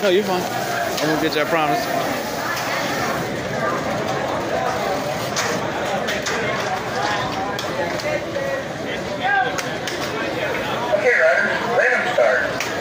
No, you're fine. I'm gonna get you, I promise. Okay, Ryder, let him start.